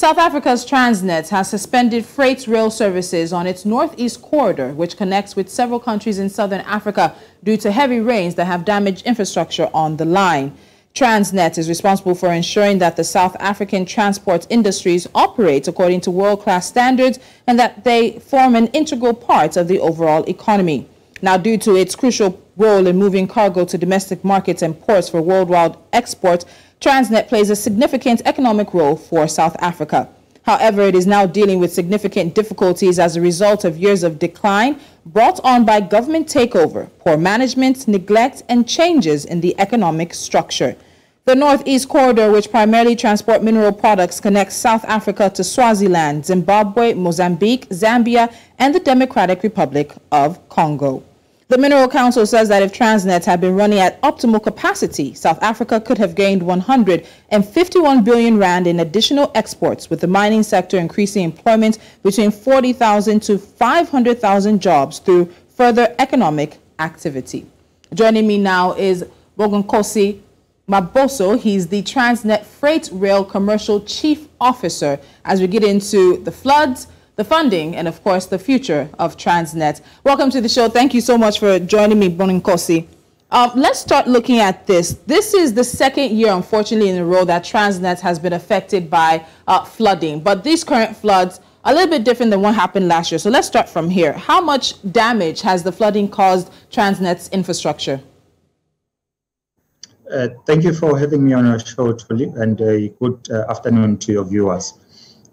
South Africa's Transnet has suspended freight rail services on its northeast corridor, which connects with several countries in southern Africa due to heavy rains that have damaged infrastructure on the line. Transnet is responsible for ensuring that the South African transport industries operate according to world-class standards and that they form an integral part of the overall economy. Now, due to its crucial role in moving cargo to domestic markets and ports for worldwide export, Transnet plays a significant economic role for South Africa. However, it is now dealing with significant difficulties as a result of years of decline brought on by government takeover, poor management, neglect, and changes in the economic structure. The Northeast Corridor, which primarily transport mineral products, connects South Africa to Swaziland, Zimbabwe, Mozambique, Zambia, and the Democratic Republic of Congo. The Mineral Council says that if Transnet had been running at optimal capacity, South Africa could have gained 151 billion rand in additional exports, with the mining sector increasing employment between 40,000 to 500,000 jobs through further economic activity. Joining me now is Bonginkosi Mabaso. He's the Transnet Freight Rail Commercial Chief Officer as we get into the floods, the funding, and of course, the future of Transnet. Welcome to the show. Thank you so much for joining me, Bonginkosi. Um, let's start looking at this. This is the second year, unfortunately, in a row that Transnet has been affected by uh, flooding. But these current floods are a little bit different than what happened last year. So let's start from here. How much damage has the flooding caused Transnet's infrastructure? Uh, thank you for having me on your show, Tuli, and a good uh, afternoon to your viewers.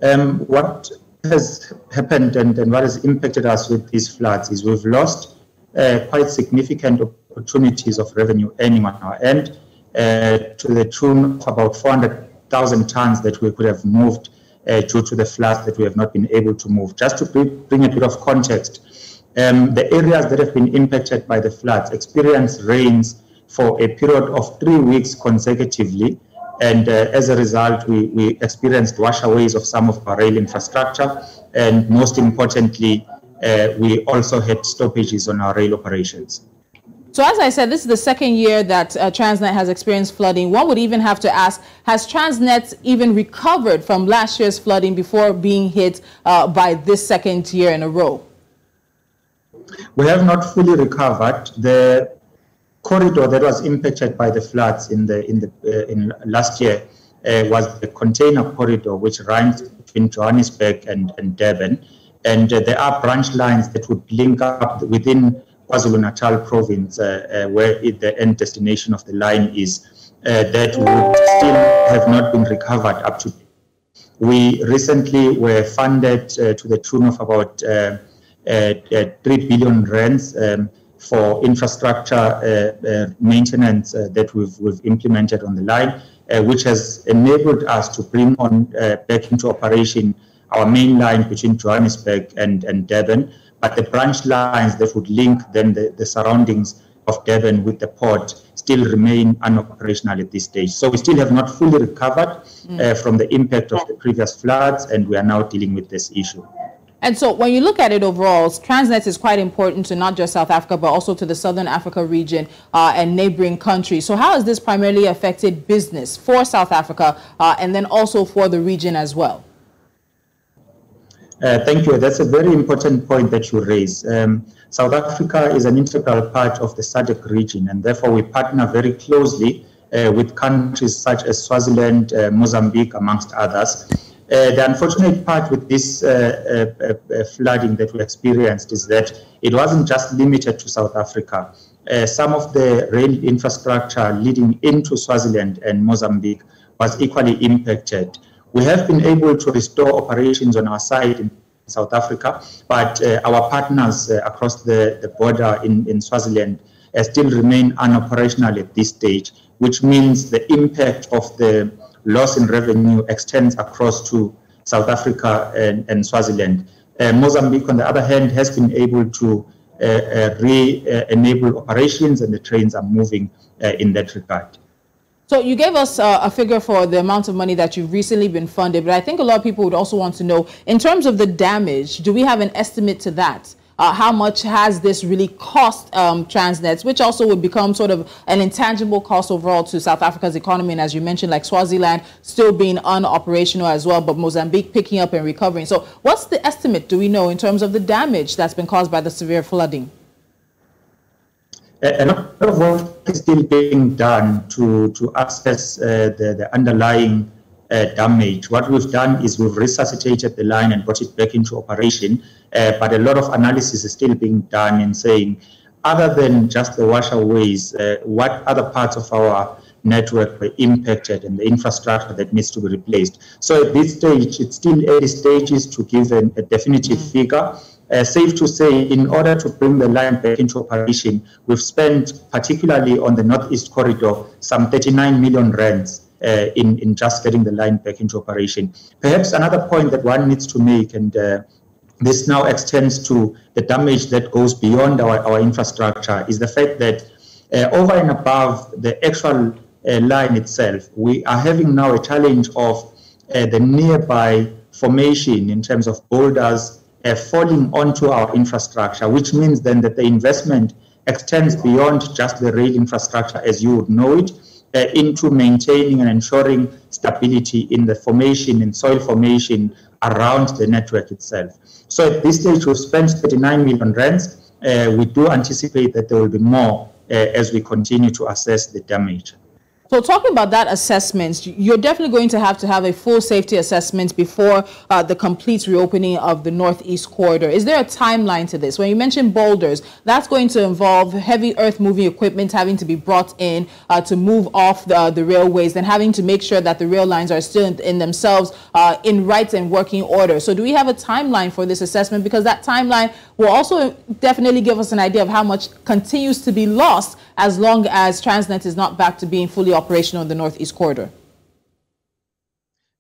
Um, what has happened and, and what has impacted us with these floods is we've lost uh, quite significant opportunities of revenue earning on our end uh, to the tune of about 400,000 tons that we could have moved uh, due to the floods that we have not been able to move. Just to bring a bit of context, um, the areas that have been impacted by the floods experienced rains for a period of three weeks consecutively and uh, as a result, we, we experienced washaways of some of our rail infrastructure. And most importantly, uh, we also had stoppages on our rail operations. So as I said, this is the second year that uh, Transnet has experienced flooding. One would even have to ask, has Transnet even recovered from last year's flooding before being hit uh, by this second year in a row? We have not fully recovered. The corridor that was impacted by the floods in the in the uh, in last year uh, was the container corridor, which runs between Johannesburg and, and Durban, and uh, there are branch lines that would link up within KwaZulu-Natal province, uh, uh, where it, the end destination of the line is, uh, that would still have not been recovered up to. We recently were funded to the tune of about three billion rands. Um, for infrastructure uh, uh, maintenance uh, that we've, we've implemented on the line, which has enabled us to bring on back into operation our main line between Johannesburg and, and Durban, but the branch lines that would link then the, the surroundings of Durban with the port still remain unoperational at this stage. So we still have not fully recovered mm. uh, from the impact of the previous floods, and we are now dealing with this issue. And so when you look at it overall, Transnet is quite important to not just South Africa, but also to the Southern Africa region uh, and neighboring countries. So how has this primarily affected business for South Africa uh, and then also for the region as well? Uh, thank you. That's a very important point that you raise. Um, South Africa is an integral part of the SADC region, and therefore we partner very closely uh, with countries such as Swaziland, uh, Mozambique, amongst others. Uh, the unfortunate part with this uh, uh, uh, flooding that we experienced is that it wasn't just limited to South Africa. Uh, some of the rail infrastructure leading into Swaziland and Mozambique was equally impacted. We have been able to restore operations on our side in South Africa, but uh, our partners across the, the border in, in Swaziland still remain unoperational at this stage, which means the impact of the loss in revenue extends across to South Africa and, and Swaziland. Uh, Mozambique, on the other hand, has been able to uh, uh, re-enable operations and the trains are moving uh, in that regard. So you gave us uh, a figure for the amount of money that you've recently been funded, but I think a lot of people would also want to know, in terms of the damage, do we have an estimate to that? Uh, how much has this really cost um, Transnet, which also would become sort of an intangible cost overall to South Africa's economy. And as you mentioned, like Swaziland still being unoperational as well, but Mozambique picking up and recovering. So what's the estimate, do we know, in terms of the damage that's been caused by the severe flooding? a lot of work is still being done to, to assess uh, the, the underlying uh, damage. What we've done is we've resuscitated the line and brought it back into operation, uh, but a lot of analysis is still being done in saying, other than just the washaways, uh, what other parts of our network were impacted and the infrastructure that needs to be replaced. So at this stage, it's still early stages to give an, a definitive mm-hmm. figure. Uh, safe to say, in order to bring the line back into operation, we've spent, particularly on the Northeast Corridor, some 39 million rands uh, in, in just getting the line back into operation. Perhaps another point that one needs to make, and uh, this now extends to the damage that goes beyond our, our infrastructure, is the fact that uh, over and above the actual uh, line itself, we are having now a challenge of uh, the nearby formation in terms of boulders uh, falling onto our infrastructure, which means then that the investment extends beyond just the rail infrastructure as you would know it, into maintaining and ensuring stability in the formation and soil formation around the network itself. So at this stage, we've spent 39 million rands. Uh, we do anticipate that there will be more uh, as we continue to assess the damage. So talking about that assessment, you're definitely going to have to have a full safety assessment before uh, the complete reopening of the Northeast Corridor. Is there a timeline to this? When you mentioned boulders, that's going to involve heavy earth-moving equipment having to be brought in uh, to move off the, the railways and having to make sure that the rail lines are still in, in themselves uh, in rights and working order. So do we have a timeline for this assessment? Because that timeline will also definitely give us an idea of how much continues to be lost as long as Transnet is not back to being fully operational in the Northeast Corridor?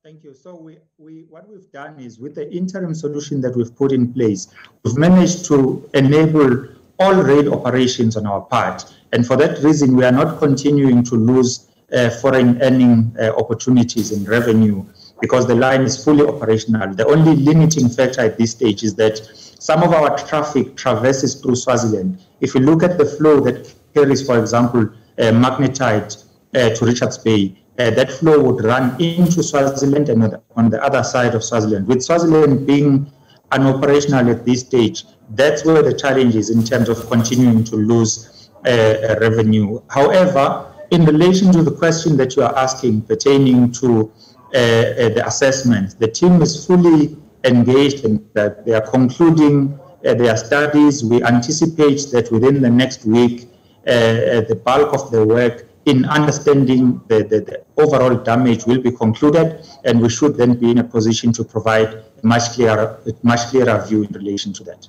Thank you. So we, we, what we've done is with the interim solution that we've put in place, we've managed to enable all rail operations on our part. And for that reason, we are not continuing to lose uh, foreign earning uh, opportunities and revenue because the line is fully operational. The only limiting factor at this stage is that some of our traffic traverses through Swaziland. If you look at the flow that carries, for example, uh, magnetite to Richards Bay, uh, that flow would run into Swaziland and on the other side of Swaziland. With Swaziland being unoperational at this stage, that's where the challenge is in terms of continuing to lose uh, uh, revenue. However, in relation to the question that you are asking pertaining to uh, the assessment, the team is fully engaged and that they are concluding their studies. We anticipate that within the next week, uh, uh, the bulk of the work in understanding the, the, the, overall damage will be concluded, and we should then be in a position to provide a much clearer, a much clearer view in relation to that.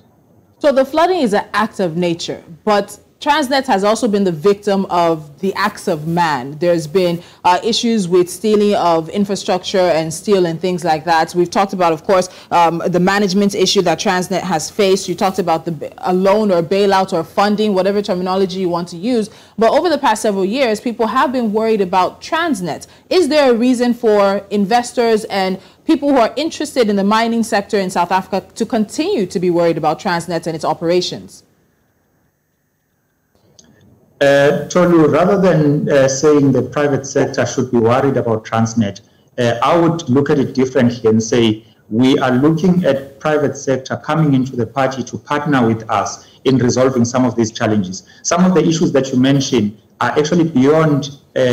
So the flooding is an act of nature, but Transnet has also been the victim of the acts of man. There's been uh, issues with stealing of infrastructure and steel and things like that. We've talked about, of course, um, the management issue that Transnet has faced. You talked about the a loan or bailout or funding, whatever terminology you want to use. But over the past several years, people have been worried about Transnet. Is there a reason for investors and people who are interested in the mining sector in South Africa to continue to be worried about Transnet and its operations? Uh, Tolu, rather than uh, saying the private sector should be worried about Transnet, uh, I would look at it differently and say we are looking at private sector coming into the party to partner with us in resolving some of these challenges. Some of the issues that you mentioned are actually beyond uh, uh,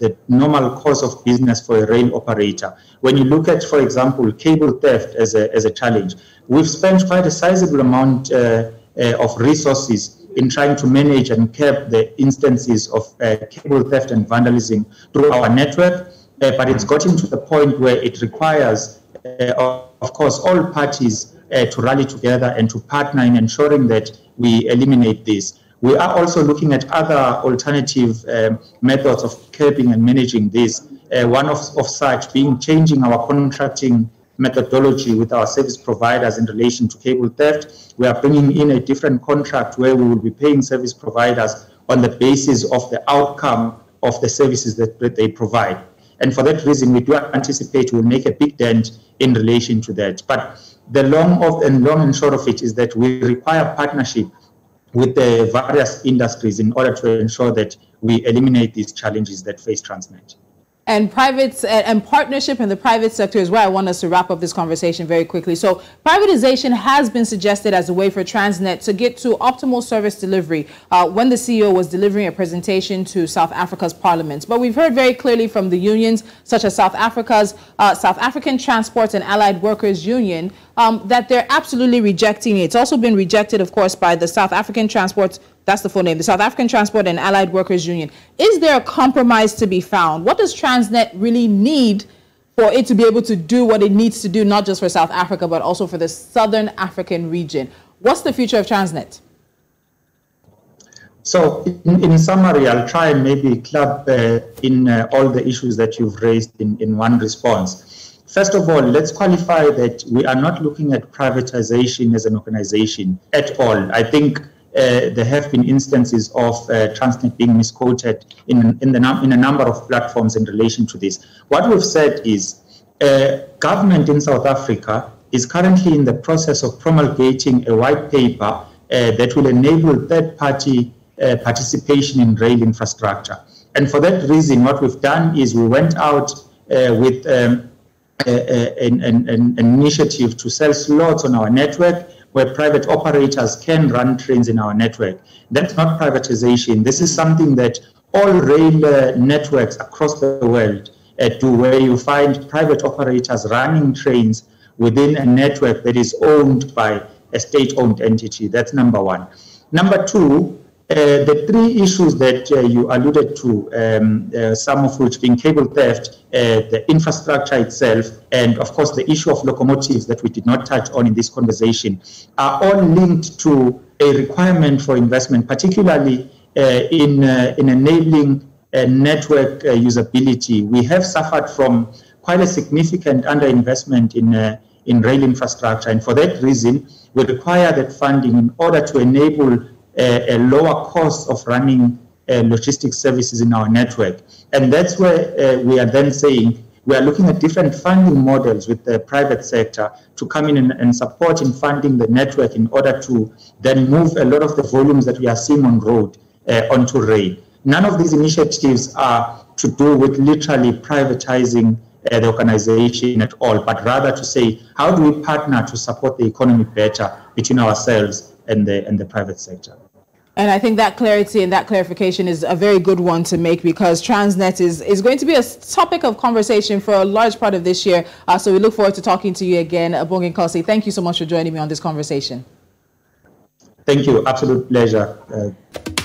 the normal course of business for a rail operator. When you look at, for example, cable theft as a, as a challenge, we've spent quite a sizable amount uh, of resources in trying to manage and curb the instances of uh, cable theft and vandalism through our network. Uh, but it's gotten to the point where it requires, uh, of course, all parties uh, to rally together and to partner in ensuring that we eliminate this. We are also looking at other alternative um, methods of curbing and managing this. Uh, one of, of such being changing our contracting methodology with our service providers in relation to cable theft. We are bringing in a different contract where we will be paying service providers on the basis of the outcome of the services that, that they provide. And for that reason, we do anticipate we'll make a big dent in relation to that. But the long of and long and short of it is that we require partnership with the various industries in order to ensure that we eliminate these challenges that face Transnet and private and partnership in the private sector is where I want us to wrap up this conversation very quickly. So privatization has been suggested as a way for Transnet to get to optimal service delivery uh, when the CEO was delivering a presentation to South Africa's parliament. But we've heard very clearly from the unions, such as South Africa's uh, South African Transport and Allied Workers Union, um, that they're absolutely rejecting it. It's also been rejected, of course, by the South African Transport that's the full name, the South African Transport and Allied Workers Union. Is there a compromise to be found? What does Transnet really need for it to be able to do what it needs to do, not just for South Africa, but also for the Southern African region? What's the future of Transnet? So, in, in summary, I'll try and maybe club uh, in uh, all the issues that you've raised in, in one response. First of all, let's qualify that we are not looking at privatization as an organization at all. I think uh, there have been instances of uh, Transnet being misquoted in, in, the in a number of platforms in relation to this. What we've said is uh, government in South Africa is currently in the process of promulgating a white paper uh, that will enable third-party uh, participation in rail infrastructure. And for that reason, what we've done is we went out with um, an, an, an initiative to sell slots on our network where private operators can run trains in our network. That's not privatization. This is something that all rail uh, networks across the world uh, do, where you find private operators running trains within a network that is owned by a state owned entity. That's number one. Number two, uh, the three issues that uh, you alluded to, um, uh, some of which being cable theft, uh, the infrastructure itself, and of course the issue of locomotives that we did not touch on in this conversation, are all linked to a requirement for investment, particularly uh, in, in enabling network usability. We have suffered from quite a significant underinvestment in, in rail infrastructure, and for that reason, we require that funding in order to enable a, a lower cost of running uh, logistics services in our network. And that's where uh, we are then saying we are looking at different funding models with the private sector to come in and, and, support in funding the network in order to then move a lot of the volumes that we are seeing on road uh, onto rail. None of these initiatives are to do with literally privatizing uh, the organization at all, but rather to say, how do we partner to support the economy better between ourselves and the, and the private sector? And I think that clarity and that clarification is a very good one to make because Transnet is, is going to be a topic of conversation for a large part of this year. Uh, so we look forward to talking to you again. Bonginkosi, thank you so much for joining me on this conversation. Thank you. Absolute pleasure. Uh